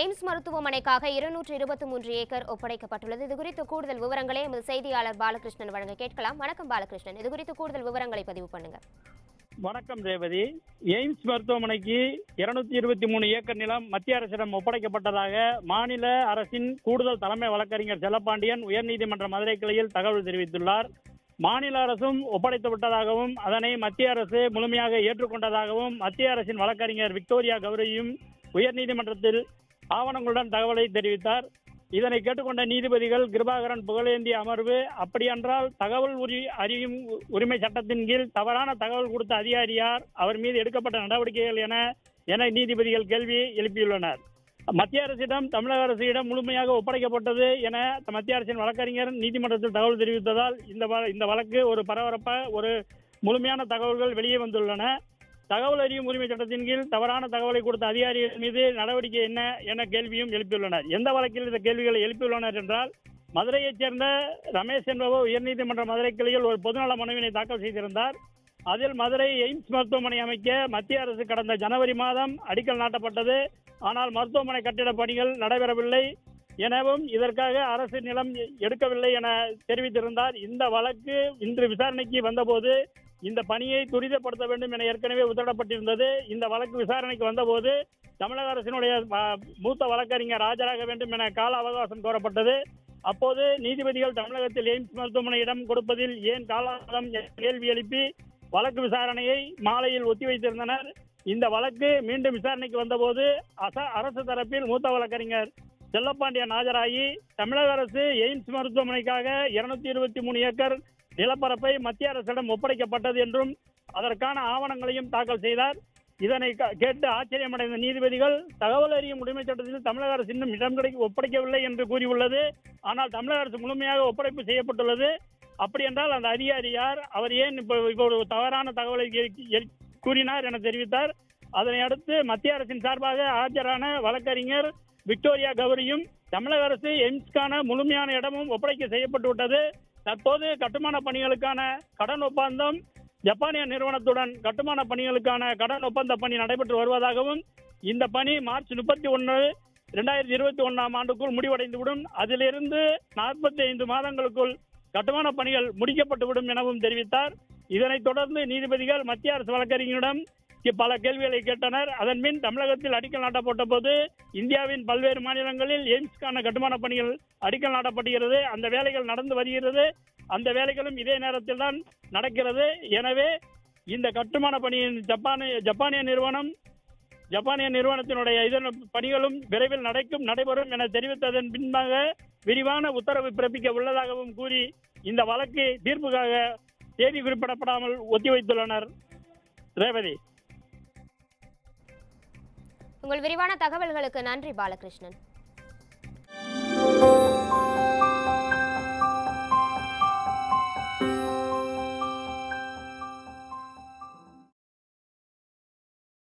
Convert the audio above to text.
AIIMS மருத்துவமனைக்காக இருநூற்று இருபத்தி மூன்று ஏக்கர் ஒப்படைக்கப்பட்டுள்ளது. இது குறித்து கூடுதல் விவரங்களை எமது செய்தியாளர் பாலகிருஷ்ணன் வழங்க கேட்கலாம். வணக்கம் பாலகிருஷ்ணன். இது குறித்து கூடுதல் விவரங்களை பதிவு பண்ணுங்க. வணக்கம் ரேவதி. எய்ம்ஸ் மருத்துவமனைக்கு இருநூத்தி இருபத்தி மூணு ஏக்கர் நிலம் மத்திய அரசிடம் ஒப்படைக்கப்பட்டதாக மாநில அரசின் கூடுதல் தலைமை வழக்கறிஞர் செல்லப்பாண்டியன் உயர்நீதிமன்ற மதுரை கிளையில் தகவல் தெரிவித்துள்ளார். மாநில அரசும் ஒப்படைத்து விட்டதாகவும் அதனை மத்திய அரசு முழுமையாக ஏற்றுக்கொண்டதாகவும் மத்திய அரசின் வழக்கறிஞர் விக்டோரியா கௌரியும் உயர்நீதிமன்றத்தில் ஆவணங்களுடன் தகவலை தெரிவித்தார். இதனை கேட்டுக்கொண்ட நீதிபதிகள் கிருபாகரன் புகழேந்திய அமர்வு அப்படியென்றால் தகவல் உரி அறியும் உரிமை சட்டத்தின் கீழ் தவறான தகவல் கொடுத்த அதிகாரியார் அவர் மீது எடுக்கப்பட்ட நடவடிக்கைகள் என என நீதிபதிகள் கேள்வி எழுப்பியுள்ளனர். மத்திய அரசிடம் தமிழக அரசிடம் முழுமையாக ஒப்படைக்கப்பட்டது என மத்திய அரசின் வழக்கறிஞர் நீதிமன்றத்தில் தகவல் தெரிவித்ததால் இந்த வ- இந்த வழக்கு ஒரு பரபரப்பாக ஒரு முழுமையான தகவல்கள் வெளியே வந்துள்ளன. தகவல் அறியும் உரிமை சட்டத்தின் கீழ் தவறான தகவலை கொடுத்த அதிகாரிகள் மீது நடவடிக்கை என்ன என கேள்வியும் எழுப்பியுள்ளனர். எந்த வழக்கில் இந்த கேள்விகளை எழுப்பியுள்ளனர் என்றால் மதுரையைச் சேர்ந்த ரமேஷ் என்பவர் உயர்நீதிமன்ற மதுரை கிளையில் ஒரு பொதுநல மனுவினை தாக்கல் செய்திருந்தார். அதில் மதுரை எய்ம்ஸ் மருத்துவமனை அமைக்க மத்திய அரசு கடந்த ஜனவரி மாதம் அடிக்கல் நாட்டப்பட்டது. ஆனால் மருத்துவமனை கட்டிட பணிகள் நடைபெறவில்லை எனவும் இதற்காக அரசு நிலம் எடுக்கவில்லை என தெரிவித்திருந்தார். இந்த வழக்கு இன்று விசாரணைக்கு வந்தபோது இந்த பணியை துரிதப்படுத்த வேண்டும் என ஏற்கனவே உத்தரவிடப்பட்டிருந்தது. இந்த வழக்கு விசாரணைக்கு வந்தபோது தமிழக அரசினுடைய மூத்த வழக்கறிஞர் ஆஜராக வேண்டும் என கால அவகாசம் கோரப்பட்டது. அப்போது நீதிபதிகள் தமிழகத்தில் எய்ம்ஸ் மருத்துவமனையிடம் கொடுப்பதில் ஏன் காலாவதம் கேள்வி எழுப்பி வழக்கு விசாரணையை மாலையில் ஒத்திவைத்திருந்தனர். இந்த வழக்கு மீண்டும் விசாரணைக்கு வந்தபோது அச- அரசு தரப்பில் மூத்த வழக்கறிஞர் செல்லப்பாண்டியன் ஆஜராகி தமிழக அரசு எய்ம்ஸ் மருத்துவமனைக்காக இருநூத்தி இருபத்தி மூணு ஏக்கர் நிலப்பரப்பை மத்திய அரசிடம் ஒப்படைக்கப்பட்டது என்றும் அதற்கான ஆவணங்களையும் தாக்கல் செய்தார். இதனை க- கேட்டு ஆச்சரியமடைந்த நீதிபதிகள் தகவல் அறியும் உரிமை சட்டத்தில் தமிழக அரசு இன்னும் இடம் கிடைக்க ஒப்படைக்கவில்லை என்று கூறியுள்ளது. ஆனால் தமிழக அரசு முழுமையாக ஒப்படைப்பு செய்யப்பட்டுள்ளது. அப்படி என்றால் அந்த அதிகாரி யார்? அவர் ஏன் இப்போ இப்போ ஒரு தவறான தகவலை கூறினார் என தெரிவித்தார். அதனை அடுத்து மத்திய அரசின் சார்பாக ஆஜரான வழக்கறிஞர் விக்டோரியா கௌரியும் தமிழக அரசு எய்ம்ஸ்க்கான முழுமையான இடமும் ஒப்படைக்க செய்யப்பட்டு விட்டது. தற்போது கட்டுமான பணிகளுக்கான கடன் ஒப்பந்தம் ஜப்பானிய நிறுவனத்துடன் கட்டுமான பணிகளுக்கான கடன் ஒப்பந்த பணி நடைபெற்று வருவதாகவும் இந்த பணி மார்ச் முப்பத்தி ஒன்று இரண்டாயிரத்தி இருபத்தி ஒன்றாம் ஆண்டுக்குள் முடிவடைந்துவிடும். அதிலிருந்து நாற்பத்தி ஐந்து மாதங்களுக்குள் கட்டுமான பணிகள் முடிக்கப்பட்டுவிடும் எனவும் தெரிவித்தார். இதனைத் தொடர்ந்து நீதிபதிகள் மத்திய அரசு வழக்கறிஞரிடம் பல கேள்விகளை கேட்டனர். அதன் பின் தமிழகத்தில் அடிக்கல் நாட்டப்பட்ட போது இந்தியாவின் பல்வேறு மாநிலங்களில் எய்ம்ஸ்க்கான கட்டுமான பணிகள் அடிக்கல் நாட்டப்படுகிறது. அந்த வேலைகள் நடந்து வருகிறது. அந்த வேலைகளும் இதே நேரத்தில் தான் நடக்கிறது. எனவே இந்த கட்டுமான பணியின் ஜப்பானிய ஜப்பானிய நிறுவனம் ஜப்பானிய நிறுவனத்தினுடைய இதன் பணிகளும் விரைவில் நடக்கும் நடைபெறும் என தெரிவித்ததன் பின்பாக விரிவான உத்தரவு பிறப்பிக்க உள்ளதாகவும் கூறி இந்த வழக்கு தீர்ப்புக்காக தேதி குறிப்பிடப்படாமல் ஒத்திவைத்துள்ளனர். ரேவதி. உங்கள் விரிவான தகவல்களுக்கு நன்றி பாலகிருஷ்ணன்.